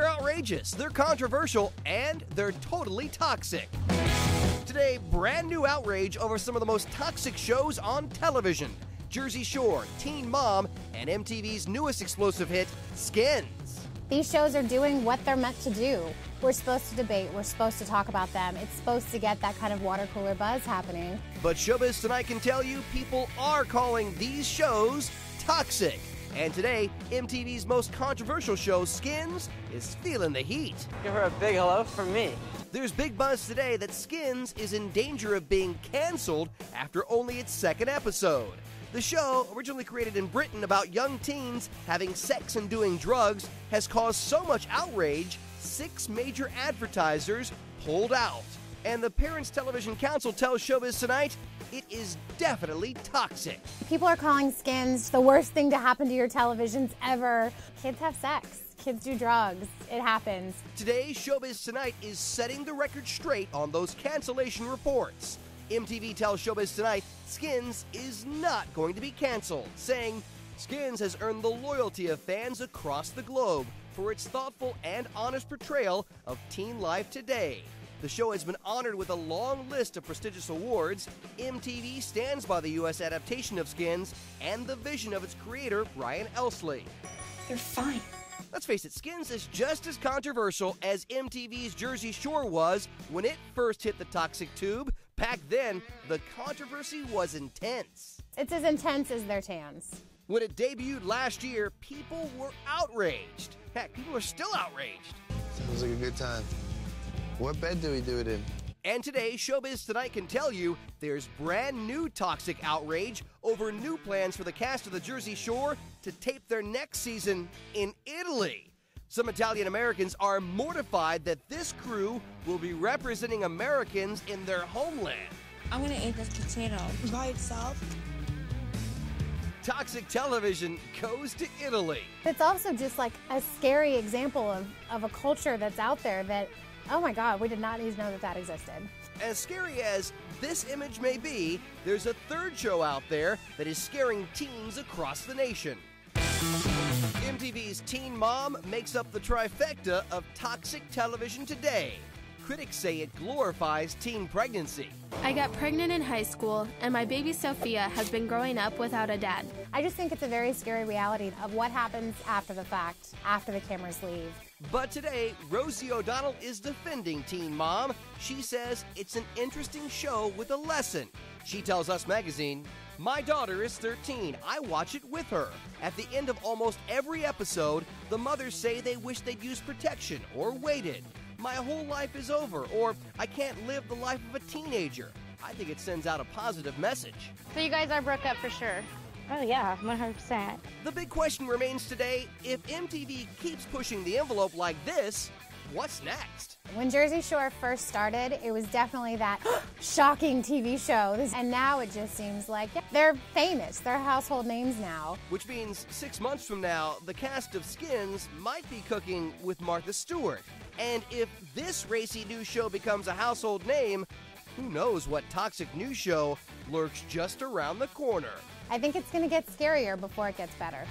outrageous, they're controversial, and they're totally toxic. Today, brand new outrage over some of the most toxic shows on television Jersey Shore, Teen Mom, and MTV's newest explosive hit, Skins. These shows are doing what they're meant to do. We're supposed to debate, we're supposed to talk about them. It's supposed to get that kind of water cooler buzz happening. But Showbiz Tonight can tell you people are calling these shows toxic. And today, MTV's most controversial show, Skins, is feeling the heat. Give her a big hello from me. There's big buzz today that Skins is in danger of being canceled after only its second episode. The show, originally created in Britain about young teens having sex and doing drugs, has caused so much outrage, six major advertisers pulled out. And the Parents Television Council tells Showbiz Tonight it is definitely toxic. People are calling skins the worst thing to happen to your televisions ever. Kids have sex. Kids do drugs. It happens. Today, Showbiz Tonight is setting the record straight on those cancellation reports. MTV tells Showbiz Tonight Skins is not going to be canceled, saying Skins has earned the loyalty of fans across the globe for its thoughtful and honest portrayal of teen life today. The show has been honored with a long list of prestigious awards. MTV stands by the U.S. adaptation of Skins and the vision of its creator, Bryan Elsley. They're fine. Let's face it, Skins is just as controversial as MTV's Jersey Shore was when it first hit the toxic tube. Back then, the controversy was intense. It's as intense as their tans. When it debuted last year, people were outraged. Heck, people are still outraged. Sounds like a good time. What bed do we do it in? And today, Showbiz Tonight can tell you there's brand new toxic outrage over new plans for the cast of the Jersey Shore to tape their next season in Italy. Some Italian Americans are mortified that this crew will be representing Americans in their homeland. I'm gonna eat this potato by itself. Toxic television goes to Italy. It's also just like a scary example of, of a culture that's out there that, oh my God, we did not even know that that existed. As scary as this image may be, there's a third show out there that is scaring teens across the nation. MTV's Teen Mom makes up the trifecta of toxic television today. Critics say it glorifies teen pregnancy. I got pregnant in high school, and my baby Sophia has been growing up without a dad. I just think it's a very scary reality of what happens after the fact, after the cameras leave. But today, Rosie O'Donnell is defending Teen Mom. She says it's an interesting show with a lesson. She tells Us Magazine, My daughter is 13. I watch it with her. At the end of almost every episode, the mothers say they wish they'd used protection or waited. My whole life is over, or I can't live the life of a teenager. I think it sends out a positive message. So you guys are broke up for sure. Oh yeah, 100%. The big question remains today if MTV keeps pushing the envelope like this, what's next? When Jersey Shore first started, it was definitely that shocking TV show. And now it just seems like yeah, they're famous. They're household names now. Which means six months from now, the cast of Skins might be cooking with Martha Stewart. And if this racy new show becomes a household name, who knows what toxic new show lurks just around the corner? I think it's going to get scarier before it gets better.